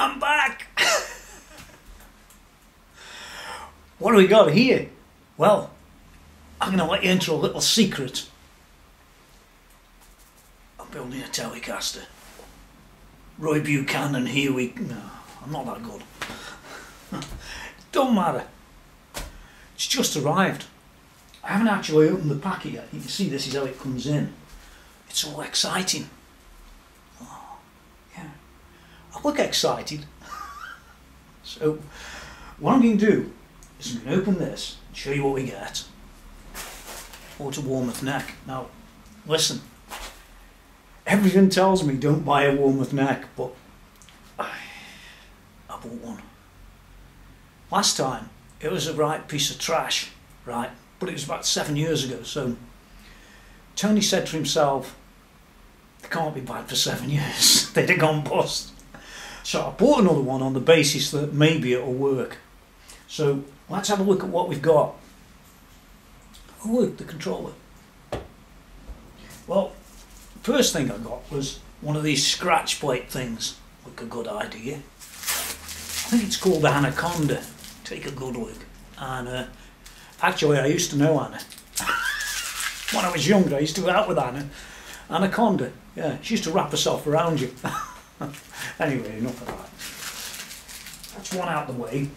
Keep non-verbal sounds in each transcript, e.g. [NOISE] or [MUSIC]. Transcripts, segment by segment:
I'm back. what do we got here? Well, I'm going to let you into a little secret. I'm building a Telecaster. Roy Buchanan, here we. No, I'm not that good. [LAUGHS] Don't matter. It's just arrived. I haven't actually opened the packet yet. You can see this is how it comes in. It's all exciting. I look excited. so, what I'm going to do is I'm going to open this and show you what we get. Auto Warmoth neck. Now, listen. Everything tells me don't buy a Warmoth neck, but I, I bought one. Last time, it was a right piece of trash, right? But it was about seven years ago, so Tony said to himself, they can't be bad for seven [LAUGHS] years. They'd have gone bust. So I bought another one on the basis that maybe it'll work. So let's have a look at what we've got. Oh look, the controller. Well, first thing I got was one of these scratch plate things. Look a good idea. I think it's called the Anaconda. Take a good look. And uh, actually, I used to know Anna. [LAUGHS] when I was younger, I used to go out with Anna. Anaconda. Yeah, she used to wrap herself around you. [LAUGHS] [LAUGHS] anyway, enough of that. That's one out the way.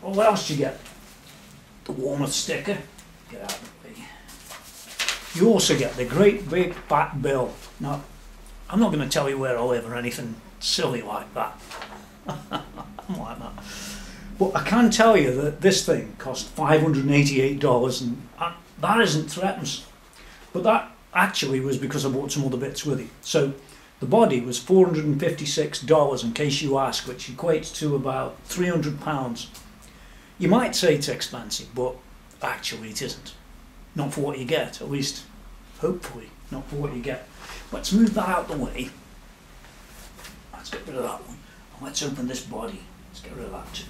What else do you get? The Warmoth sticker. Get out of the way. You also get the great big fat bill. Now, I'm not going to tell you where I live or anything silly like that. [LAUGHS] I'm like that. But I can tell you that this thing cost $588 and that isn't threatens. But that actually was because I bought some other bits with it. So the body was $456 in case you ask, which equates to about £300. You might say it's expensive, but actually it isn't. Not for what you get, at least hopefully not for what you get. Let's move that out the way. Let's get rid of that one. And let's open this body. Let's get rid of that too.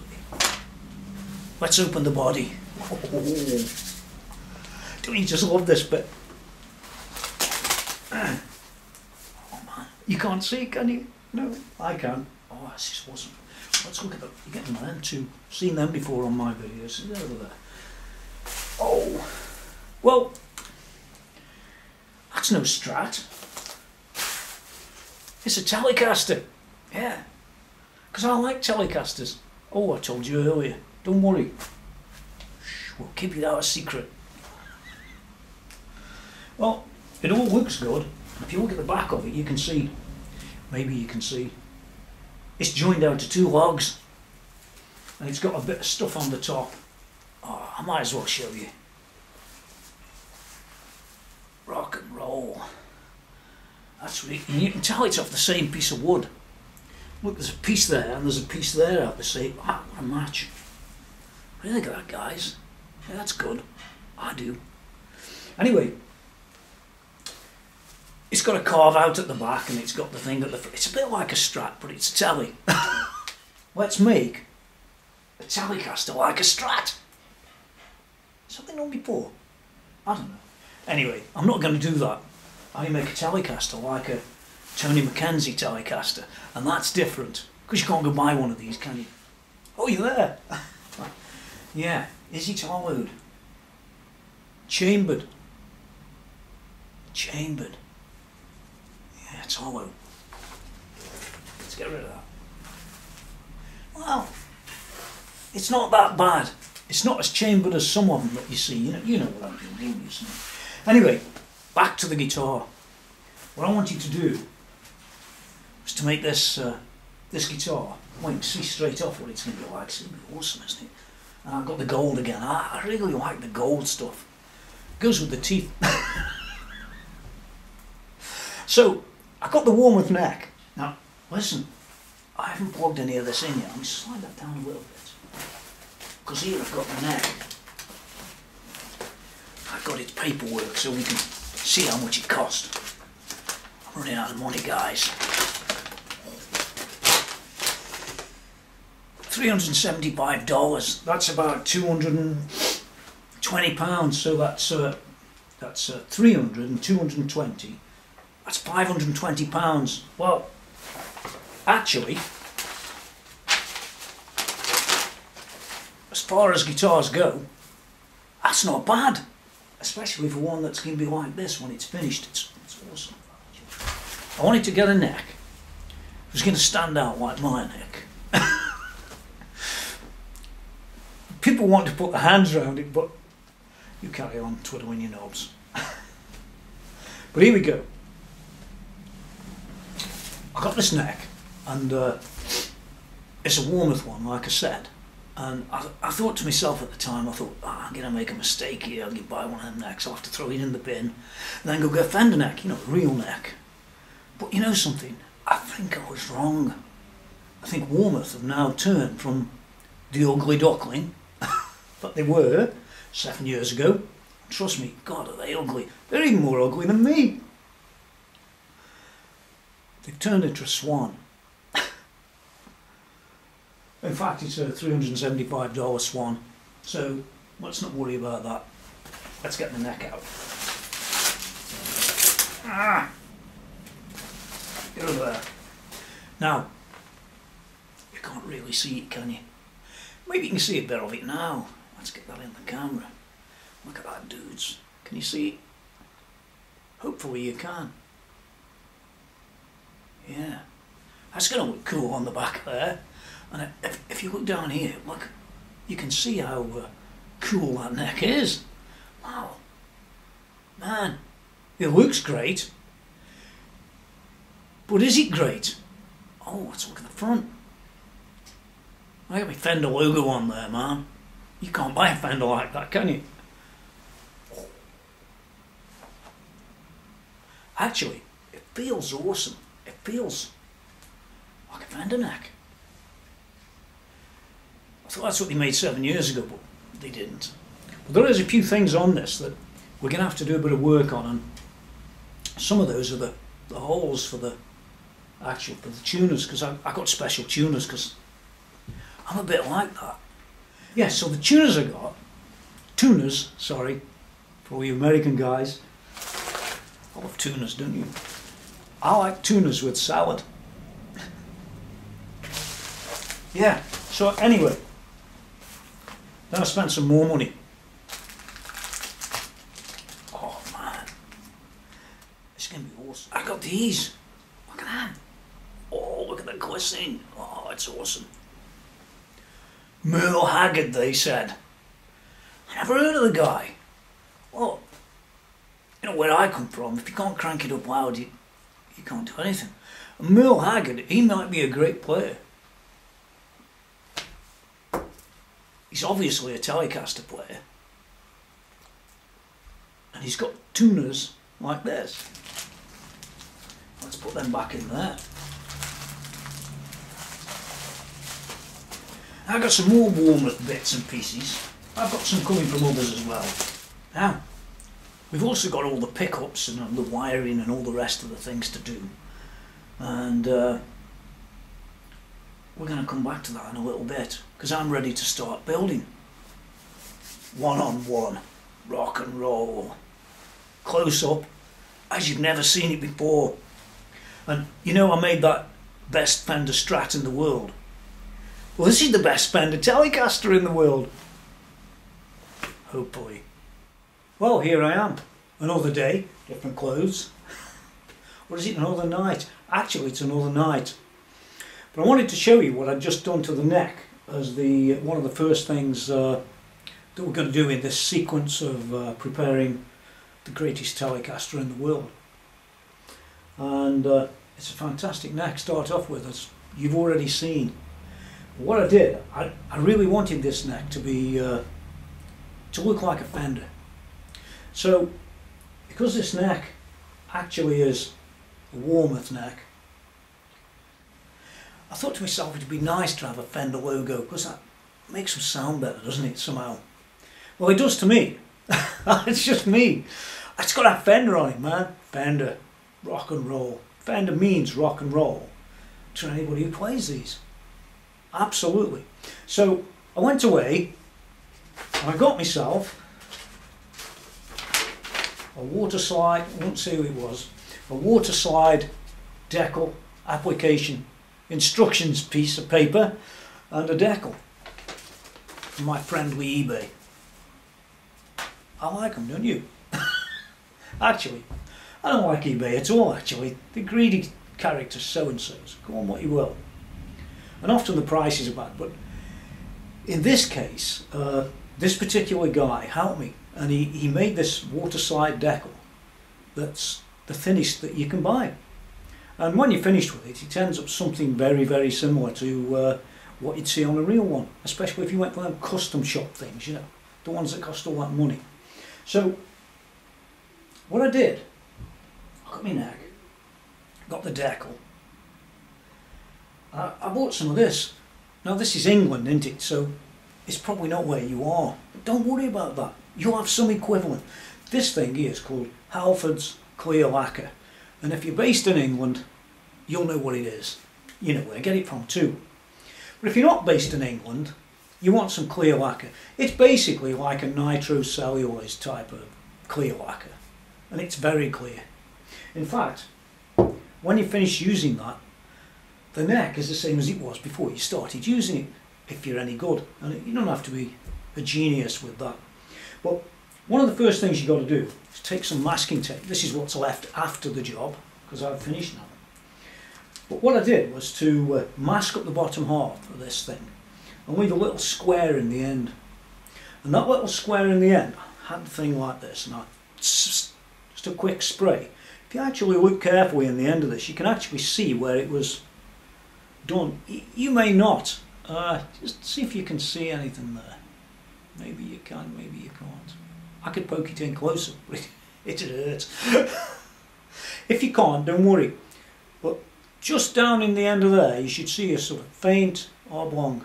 Let's open the body. Oh. [LAUGHS] Don't you just love this bit? [CLEARS THROAT] You can't see, can you? No, I can. Oh, this is awesome. Let's look at them. You're getting them too. Seen them before on my videos. They're over there. Oh, well, that's no Strat. It's a Telecaster. Yeah, because I like Telecasters. Oh, I told you earlier. Don't worry. We'll keep it out a secret. Well, it all looks good. If you look at the back of it, you can see, maybe you can see, it's joined out to two logs. And it's got a bit of stuff on the top. Oh, I might as well show you. Rock and roll. That's really, and you can tell it's off the same piece of wood. Look, there's a piece there and there's a piece there out the same. Ah, a match. Really good, guys. Yeah, that's good. I do. Anyway, it's got a carve out at the back and it's got the thing at the front. It's a bit like a Strat, but it's a telly. [LAUGHS] Let's make a Telecaster like a Strat. Something on before. I don't know. Anyway, I'm not going to do that. I make a Telecaster like a Tony McKenzie Telecaster, and that's different because you can't go buy one of these, can you? Oh, you're there. [LAUGHS] yeah, is it hollowed? Chambered. Chambered. It's hollow. Let's get rid of that. Well, it's not that bad. It's not as chambered as some of them that you see. You know, you know what I'm doing, Anyway, back to the guitar. What I want you to do is to make this uh, this guitar. Well, you can see straight off what it's going to be like. It's going to be awesome, isn't it? And I've got the gold again. I, I really like the gold stuff. Goes with the teeth. [LAUGHS] so I got the Warmoth neck. Now, listen, I haven't plugged any of this in yet. Going to slide that down a little bit. Because here I've got the neck. I've got its paperwork so we can see how much it cost. I'm running out of money, guys. $375. That's about 220 pounds. So that's uh, that's uh, 300 and 220 that's 520 pounds. Well, actually, as far as guitars go, that's not bad. Especially for one that's going to be like this when it's finished. It's, it's awesome. I wanted to get a neck. It was going to stand out like my neck. [LAUGHS] People want to put their hands around it, but you carry on twiddling your knobs. [LAUGHS] but here we go. I got this neck, and uh, it's a Warmoth one, like I said. And I, I thought to myself at the time, I thought, oh, I'm going to make a mistake here. I'll get buy one of them necks. I'll have to throw it in the bin. And then go get a fender neck, you know, a real neck. But you know something? I think I was wrong. I think Warmoth have now turned from the ugly duckling [LAUGHS] that they were seven years ago. Trust me, God, are they ugly? They're even more ugly than me. They've turned into a swan. In fact, it's a $375 swan. So let's not worry about that. Let's get the neck out. Ah! Get over there. Now, you can't really see it, can you? Maybe you can see a bit of it now. Let's get that in the camera. Look at that, dudes. Can you see? Hopefully you can. Yeah. That's going to look cool on the back there. And if, if you look down here, look, you can see how uh, cool that neck is. Wow. Man, it looks great. But is it great? Oh, let's look at the front. I got my Fender logo on there, man. You can't buy a Fender like that, can you? Actually, it feels awesome. Feels like a Fender neck. I thought that's what they made seven years ago, but they didn't. But there is a few things on this that we're going to have to do a bit of work on, and some of those are the, the holes for the actual for the tuners, because I, I got special tuners, because I'm a bit like that. Yeah, so the tuners I got, tuners, sorry, for all you American guys, I love tuners, don't you? I like tunas with salad. yeah, so anyway, then I spent some more money. Oh man, it's gonna be awesome. I got these. Look at that. Oh, look at the glistening. Oh, it's awesome. Merle Haggard, they said. I never heard of the guy. Well, you know where I come from, if you can't crank it up loud, you, you can't do anything. Merle Haggard, he might be a great player. He's obviously a Telecaster player. And he's got tuners like this. Let's put them back in there. I've got some more Warmoth bits and pieces. I've got some coming from others as well. Now, we've also got all the pickups and the wiring and all the rest of the things to do. And uh, we're going to come back to that in a little bit because I'm ready to start building. One on one, rock and roll, close up, as you've never seen it before. And you know, I made that best Fender Strat in the world. Well, this is the best Fender Telecaster in the world. Hopefully. Well, here I am. Another day, different clothes. [LAUGHS] Or is it another night? Actually, it's another night. But I wanted to show you what I'd just done to the neck as the one of the first things uh, that we're going to do in this sequence of uh, preparing the greatest Telecaster in the world. And uh, it's a fantastic neck to start off with, as you've already seen what I did, I, I really wanted this neck to be, uh, to look like a fender. So, because this neck actually is a Warmoth neck, I thought to myself it'd be nice to have a Fender logo because that makes them sound better, doesn't it, somehow? Well, it does to me. [LAUGHS] it's just me. It's got that Fender on it, man. Fender, rock and roll. Fender means rock and roll to anybody who plays these. Absolutely. So I went away and I got myself a water slide, I won't say who it was, a water slide decal application instructions piece of paper and a decal. from my friendly eBay. I like them, don't you? [LAUGHS] actually, I don't like eBay at all, actually. The greedy characters, so-and-sos, go on what you will. And often the prices are bad, but in this case, uh, this particular guy helped me and he, he made this water slide decal that's the thinnest that you can buy. And when you're finished with it, it ends up something very, very similar to uh, what you'd see on a real one, especially if you went for them custom shop things, you know, the ones that cost all that money. So, what I did, I got my neck, got the decal, I, I bought some of this. Now this is England, isn't it? So it's probably not where you are. But don't worry about that. You'll have some equivalent. This thing here is called Halford's Clear Lacquer. And if you're based in England, you'll know what it is. You know where to get it from too. But if you're not based in England, you want some clear lacquer. It's basically like a nitrocellulose type of clear lacquer. And it's very clear. In fact, when you finish using that, the neck is the same as it was before you started using it, if you're any good. And you don't have to be a genius with that. But one of the first things you've got to do is take some masking tape. This is what's left after the job, because I've finished now. But what I did was to uh, mask up the bottom half of this thing and leave a little square in the end. And that little square in the end had a thing like this, and I just a quick spray. If you actually look carefully in the end of this, you can actually see where it was done. You may not. Uh, just see if you can see anything there. Maybe you can, maybe you can't. I could poke it in closer, [LAUGHS] but it, hurts. if you can't, don't worry. But just down in the end of there, you should see a sort of faint oblong.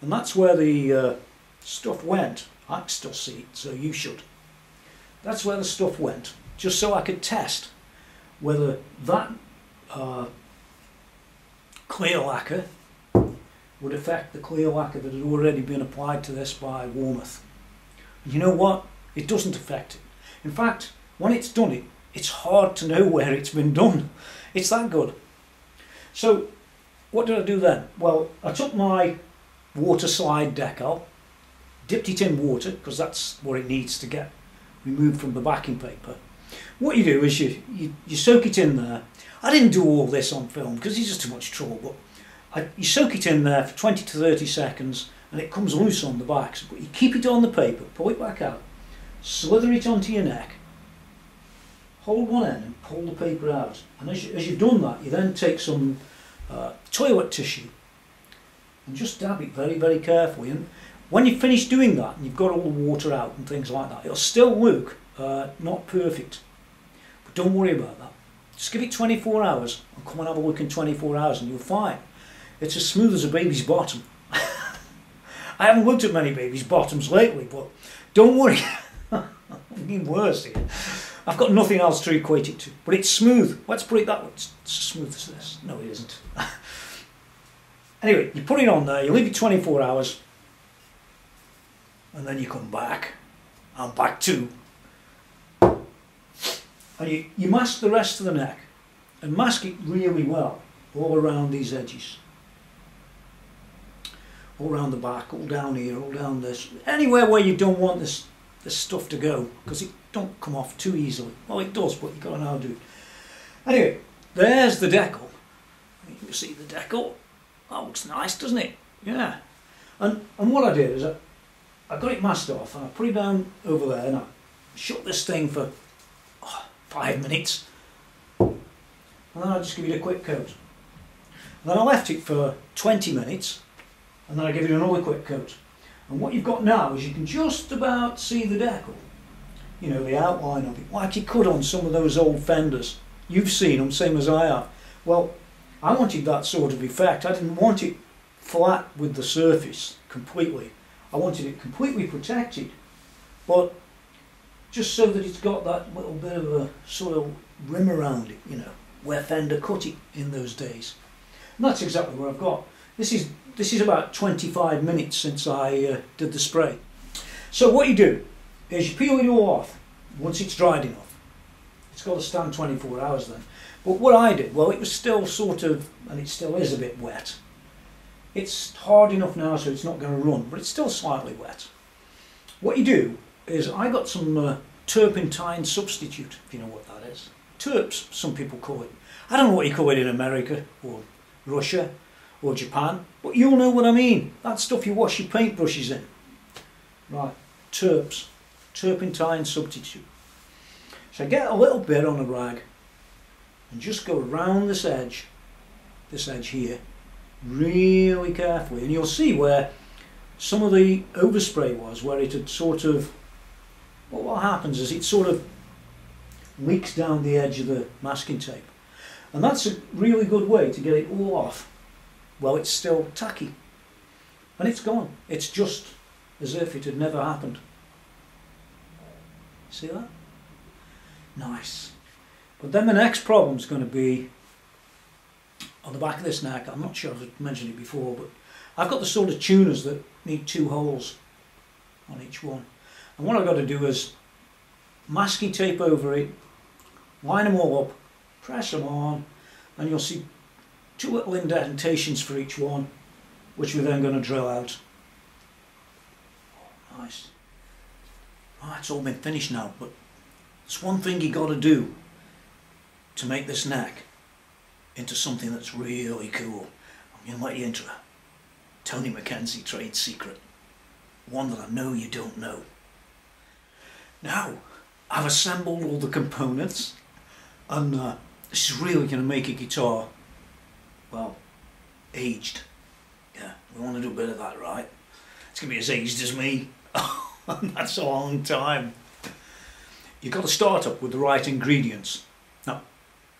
And that's where the uh, stuff went. I can still see it, so you should. That's where the stuff went, just so I could test whether that uh, clear lacquer would affect the clear lacquer that had already been applied to this by Warmoth. You know what? It doesn't affect it. In fact, when it's done it, it's hard to know where it's been done. It's that good. So, what did I do then? Well, I took my water slide decal, dipped it in water, because that's what it needs to get removed from the backing paper. What you do is you, you, you soak it in there, I didn't do all this on film because it's just too much trouble, but I, you soak it in there for 20 to 30 seconds and it comes loose on the back. But you keep it on the paper, pull it back out, slither it onto your neck, hold one end and pull the paper out. And as, you, as you've done that, you then take some uh, toilet tissue and just dab it very, very carefully. And when you finish doing that and you've got all the water out and things like that, it'll still look uh, not perfect. But don't worry about that. Just give it 24 hours and come and have a look in 24 hours and you'll find it's as smooth as a baby's bottom. I haven't looked at many babies' bottoms lately, but don't worry. [LAUGHS] I'm worse here. I've got nothing else to equate it to, but it's smooth. Let's put it that way. It's as smooth as this. No, it isn't. [LAUGHS] anyway, you put it on there, you leave it 24 hours, and then you come back. I'm back too and you, you mask the rest of the neck and mask it really well all around these edges all around the back all down here all down this anywhere where you don't want this this stuff to go because it don't come off too easily. Well it does but you've got to know how to do it. Anyway there's the decal. You can see the decal. That looks nice doesn't it? Yeah. And and what I did is I, I got it masked off and I put it down over there and I shut this thing for oh, five minutes. And then I just give it a quick coat. And then I left it for 20 minutes and then I give it another quick coat. And what you've got now is you can just about see the decal, you know, the outline of it, like you could on some of those old fenders. You've seen them, same as I have. Well, I wanted that sort of effect. I didn't want it flat with the surface completely. I wanted it completely protected, but just so that it's got that little bit of a of rim around it, you know, where Fender cut it in those days. And that's exactly what I've got. This is this is about 25 minutes since I uh, did the spray. So what you do is you peel it all off once it's dried enough. It's got to stand 24 hours then. But what I did, well it was still sort of, and it still is a bit wet, It's hard enough now so it's not going to run, but it's still slightly wet. What you do is I got some uh, turpentine substitute, if you know what that is. Turps, some people call it. I don't know what you call it in America or Russia or Japan, but you'll know what I mean. That stuff you wash your paintbrushes in. Right, turps, turpentine substitute. So get a little bit on a rag and just go around this edge, this edge here, really carefully. And you'll see where some of the overspray was, where it had sort of, well, what happens is it sort of leaks down the edge of the masking tape. And that's a really good way to get it all off while it's still tacky. And it's gone. It's just as if it had never happened. See that? Nice. But then the next problem is going to be on the back of this neck. I'm not sure I've mentioned it before, but I've got the sort of tuners that need two holes on each one. And what I've got to do is masking tape over it, line them all up, press them on, and you'll see two little indentations for each one, which we're then going to drill out. Nice. Oh, it's all been finished now, but it's one thing you got to do to make this neck into something that's really cool. I'm going to let you into a Tony McKenzie trade secret. One that I know you don't know. Now, I've assembled all the components and uh, this is really going to make a guitar, well, aged. Yeah, we want to do a bit of that, right? It's going to be as aged as me. [LAUGHS] That's a long time. You've got to start up with the right ingredients. Now,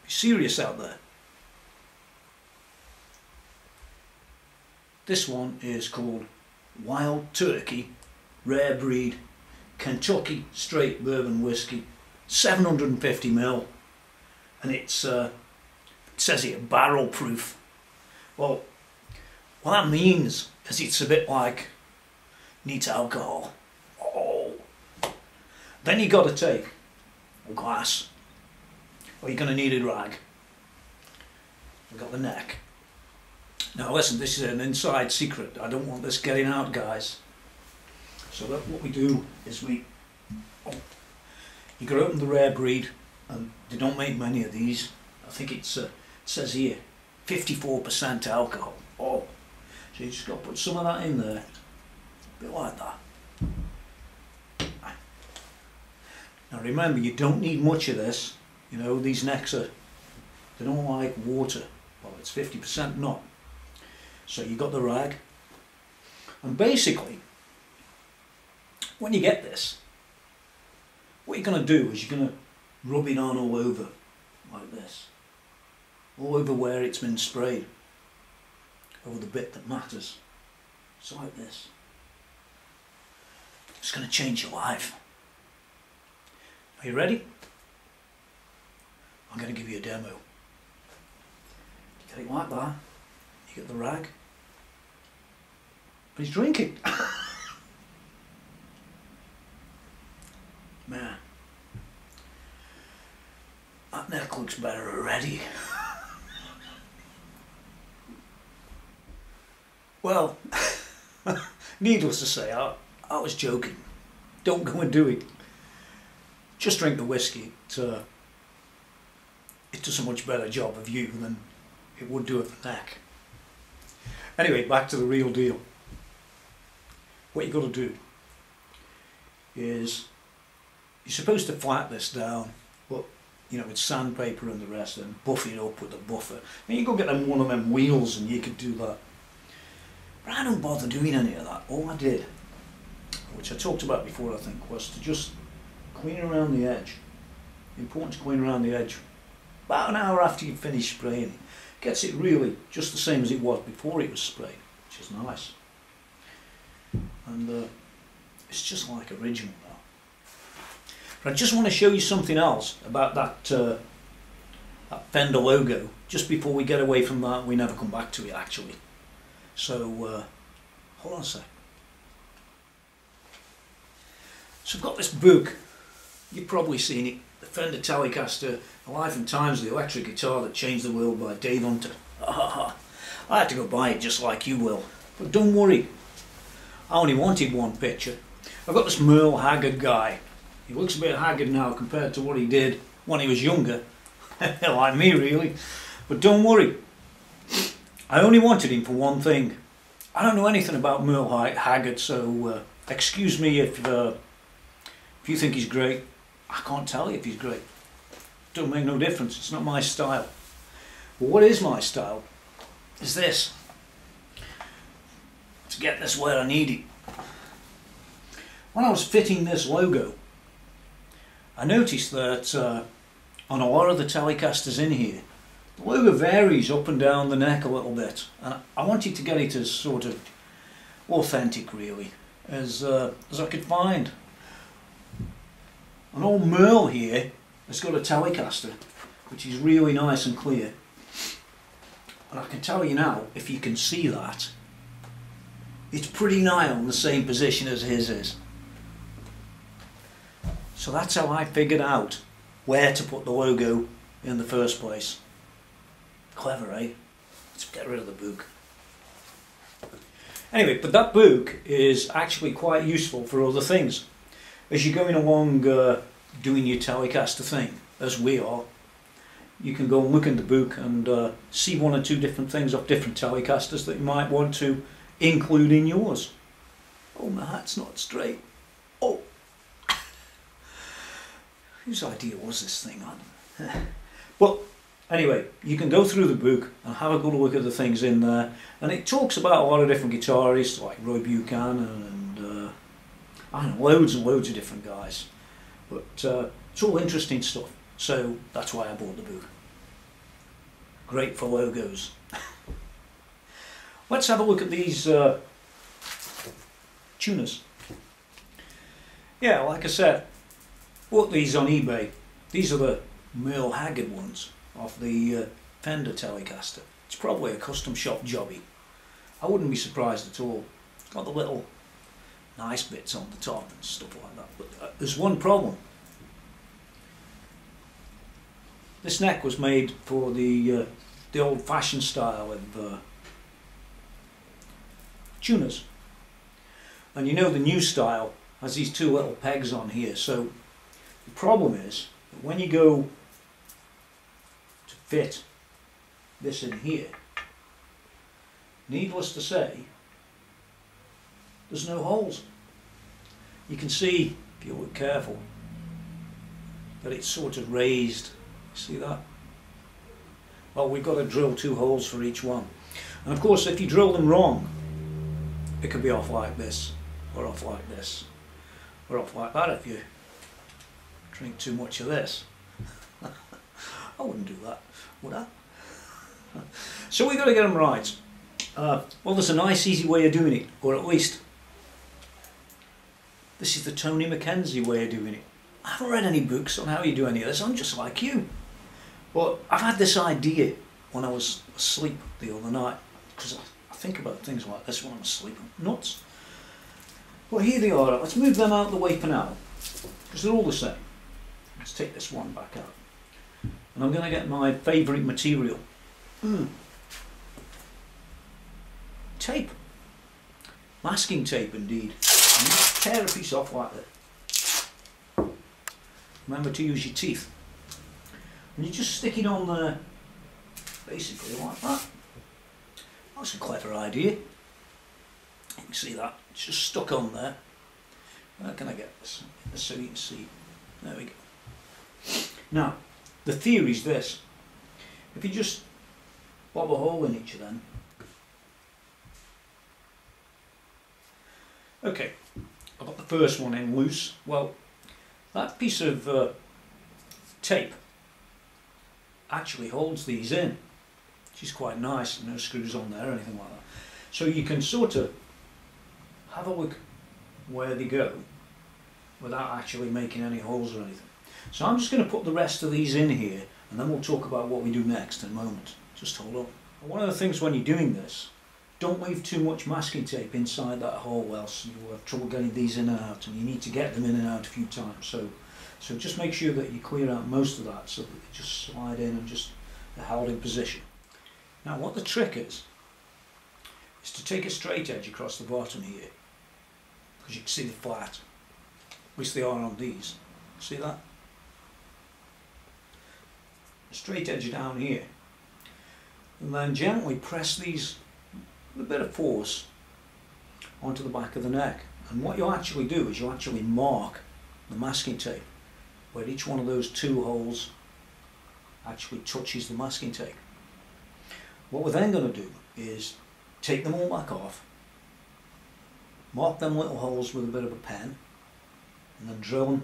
be serious out there. This one is called Wild Turkey Rare Breed Kentucky Straight Bourbon Whiskey, 750 ml, and it's uh, it says here barrel proof. Well, what that means is it's a bit like neat alcohol. Oh. Then you got to take a glass, or you're going to need a rag. We've got the neck. Now listen, this is an inside secret. I don't want this getting out, guys. So that what we do is we, oh, you can open the rare breed, and they don't make many of these. I think it's uh, it says here, 54% alcohol. Oh, so you just got to put some of that in there, a bit like that. Now remember, you don't need much of this. You know, these necks are, they don't like water. Well, it's 50% not. So you got the rag. And basically, when you get this, what you're going to do is you're going to rub it on all over, like this. All over where it's been sprayed. Over the bit that matters. It's like this. It's going to change your life. Are you ready? I'm going to give you a demo. You get it like that. You get the rag. But he's drinking. [LAUGHS] Man. That neck looks better already. Well, [LAUGHS] needless to say, I, I was joking. Don't go and do it. Just drink the whiskey. It, uh, it does a much better job of you than it would do of the neck. Anyway, back to the real deal. What you've got to do is you're supposed to flat this down, but you know with sandpaper and the rest, and buff it up with a buffer. And you go get them one of them wheels, and you could do that. But I don't bother doing any of that. All I did, which I talked about before, I think, was to just clean around the edge. Important to clean around the edge. About an hour after you finish spraying gets it really just the same as it was before it was sprayed, which is nice. And uh, it's just like original now. But I just want to show you something else about that, uh, that Fender logo, just before we get away from that we never come back to it actually. So, uh, hold on a sec. So I've got this book, you've probably seen it, the Fender Telecaster, The Life and Times of the Electric Guitar That Changed the World by Dave Hunter. [LAUGHS] I had to go buy it just like you will. But don't worry, I only wanted one picture. I've got this Merle Haggard guy. He looks a bit haggard now compared to what he did when he was younger. [LAUGHS] like me, really. But don't worry, I only wanted him for one thing. I don't know anything about Merle Haggard, so uh, excuse me if uh, if you think he's great. I can't tell you if he's great. Don't make no difference. It's not my style. But what is my style is this. To get this where I need it. When I was fitting this logo, I noticed that uh, on a lot of the Telecasters in here, the logo varies up and down the neck a little bit. And I wanted to get it as sort of authentic really, as, uh, as I could find. An old Merle here has got a Telecaster, which is really nice and clear. And I can tell you now, if you can see that, it's pretty nigh on the same position as his is. So that's how I figured out where to put the logo in the first place. Clever, eh? Let's get rid of the book. Anyway, but that book is actually quite useful for other things. As you're going along uh, doing your Telecaster thing, as we are, you can go and look in the book and uh, see one or two different things of different Telecasters that you might want to include in yours. Oh, my hat's not straight. Oh! [LAUGHS] Whose idea was this thing on? [LAUGHS] well, anyway, you can go through the book and have a good look at the things in there. And it talks about a lot of different guitarists like Roy Buchanan and uh, I know, loads and loads of different guys. But uh, it's all interesting stuff. So that's why I bought the book. Great for logos. [LAUGHS] Let's have a look at these uh, tuners. Yeah, like I said, bought these on eBay. These are the Merle Haggard ones of the uh, Fender Telecaster. It's probably a custom shop jobby. I wouldn't be surprised at all. It's got the little nice bits on the top and stuff like that. But uh, there's one problem. This neck was made for the uh, the old-fashioned style of uh, tuners. And you know the new style has these two little pegs on here. So the problem is that when you go fit this in here, needless to say, there's no holes. You can see, if you look careful, that it's sort of raised. See that? Well, we've got to drill two holes for each one. And of course, if you drill them wrong, it could be off like this, or off like this, or off like that if you drink too much of this. I wouldn't do that, would I? [LAUGHS] so we've got to get them right. Uh, well, there's a nice, easy way of doing it, or at least this is the Tony McKenzie way of doing it. I haven't read any books on how you do any of this. I'm just like you. Well, I've had this idea when I was asleep the other night because I, think about things like this when I'm asleep. I'm nuts. Well, here they are. Let's move them out of the way for now because they're all the same. Let's take this one back out. And I'm going to get my favourite material. Mm. Tape. Masking tape, indeed. And tear a piece off like that. Remember to use your teeth. And you just stick it on there, basically like that. That's a clever idea. You can see that, it's just stuck on there. Where can I get this? So you can see. There we go. Now, the theory is this. If you just bob a hole in each of them. Okay, I've got the first one in loose. Well, that piece of uh, tape actually holds these in, which is quite nice, no screws on there or anything like that. So you can sort of have a look where they go without actually making any holes or anything. So I'm just going to put the rest of these in here and then we'll talk about what we do next in a moment. Just hold on. One of the things when you're doing this, don't leave too much masking tape inside that hole else you'll have trouble getting these in and out and you need to get them in and out a few times. So, so just make sure that you clear out most of that so that they just slide in and just are held in position. Now what the trick is, is to take a straight edge across the bottom here, because you can see the flat, which they are on these. See that? Straight edge down here, and then gently press these with a bit of force onto the back of the neck. And what you actually do is you actually mark the masking tape where each one of those two holes actually touches the masking tape. What we're then going to do is take them all back off, mark them little holes with a bit of a pen, and then drill them,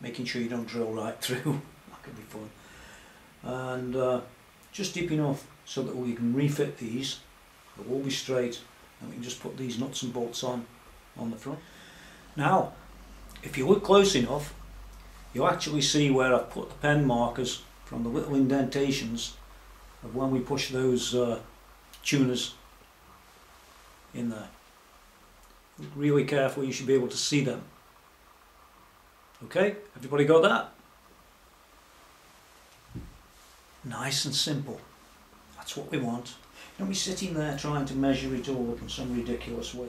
making sure you don't drill right [LAUGHS] through, could be fun, and uh, just deep enough so that we can refit these, they'll be straight, and we can just put these nuts and bolts on on the front. Now, if you look close enough, you'll actually see where I've put the pen markers from the little indentations of when we push those uh, tuners in there. Look really careful, you should be able to see them. Okay, everybody got that? Nice and simple. That's what we want. Don't be sitting there trying to measure it all in some ridiculous way.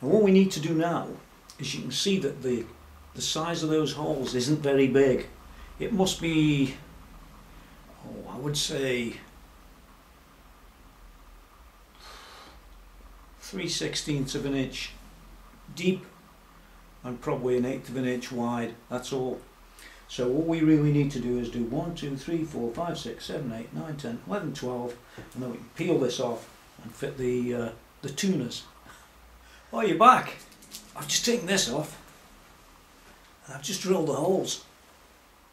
And what we need to do now is you can see that the the size of those holes isn't very big. It must be, oh, I would say 3 sixteenths of an inch deep and probably an eighth of an inch wide, that's all. So all we really need to do is do 1, 2, 3, 4, 5, 6, 7, 8, 9, 10, 11, 12 and then we can peel this off and fit the, uh, the tuners. Oh, you're back. I've just taken this off and I've just drilled the holes.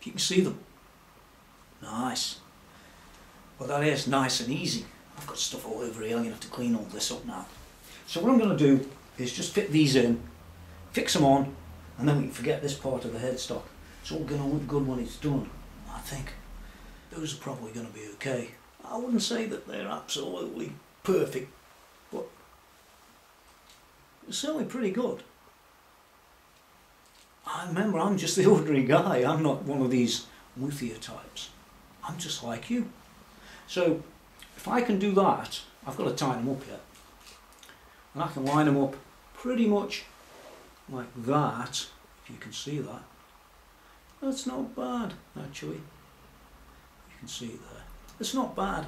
You can see them. Nice. Well that is nice and easy. I've got stuff all over here, I'm going to have to clean all this up now. So what I'm going to do is just fit these in, fix them on, and then we can forget this part of the headstock. It's all going to look good when it's done, I think. Those are probably going to be okay. I wouldn't say that they're absolutely perfect, but certainly pretty good. I remember I'm just the [LAUGHS] ordinary guy. I'm not one of these luthier types. I'm just like you. So if I can do that, I've got to tie them up yet. And I can line them up pretty much like that, if you can see that. That's not bad, actually. You can see it there. It's not bad.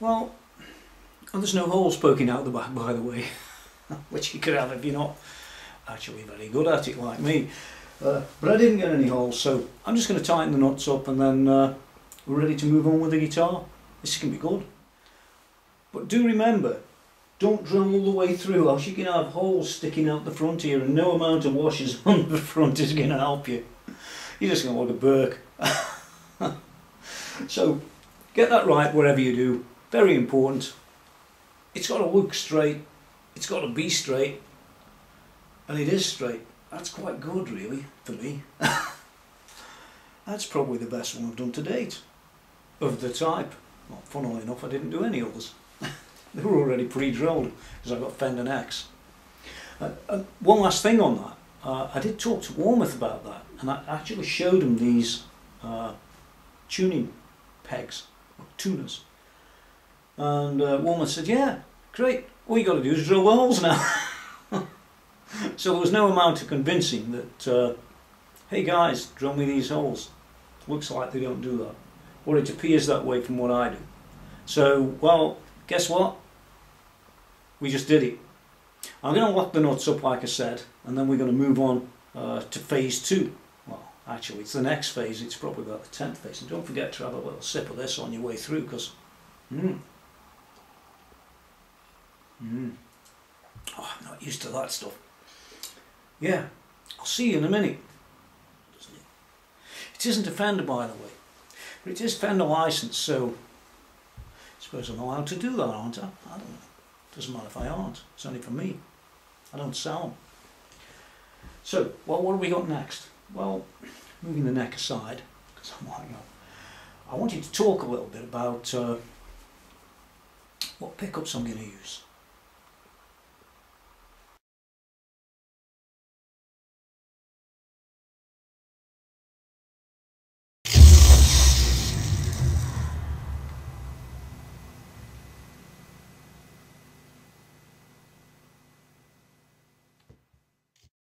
Well, and there's no holes poking out the back, by the way, [LAUGHS] which you could have if you're not actually very good at it like me. Uh, but I didn't get any holes, so I'm just going to tighten the nuts up and then uh, we're ready to move on with the guitar. This can be good. But do remember, don't drill all the way through, else you can have holes sticking out the front here and no amount of washes [LAUGHS] on the front is going to help you. You're just going to look a berk. [LAUGHS] so get that right wherever you do. Very important. It's got to look straight. It's got to be straight and it is straight. That's quite good really for me. [LAUGHS] That's probably the best one I've done to date of the type. Well, funnily enough I didn't do any others. They were already pre-drilled because I got Fender necks. Uh, uh, one last thing on that. Uh, I did talk to Warmoth about that and I actually showed him these uh, tuning pegs, or tuners. And uh, Warmoth said, yeah, great, all you got to do is drill the holes now. [LAUGHS] so there was no amount of convincing that, uh, hey guys, drill me these holes. Looks like they don't do that. Or it appears that way from what I do. So, well, guess what? We just did it. I'm going to lock the nuts up like I said, and then we're going to move on uh, to phase two. Well, actually, it's the next phase. It's probably about the 10th phase. And don't forget to have a little sip of this on your way through, because, mmm. Mmm. Oh, I'm not used to that stuff. Yeah, I'll see you in a minute. It isn't a Fender, by the way, but it is Fender license, so I suppose I'm allowed to do that, aren't I? I don't know. Doesn't matter if I aren't. It's only for me. I don't sell them. So, well, what have we got next? Well, moving the neck aside, because I'm like, I wanted to talk a little bit about uh, what pickups I'm going to use.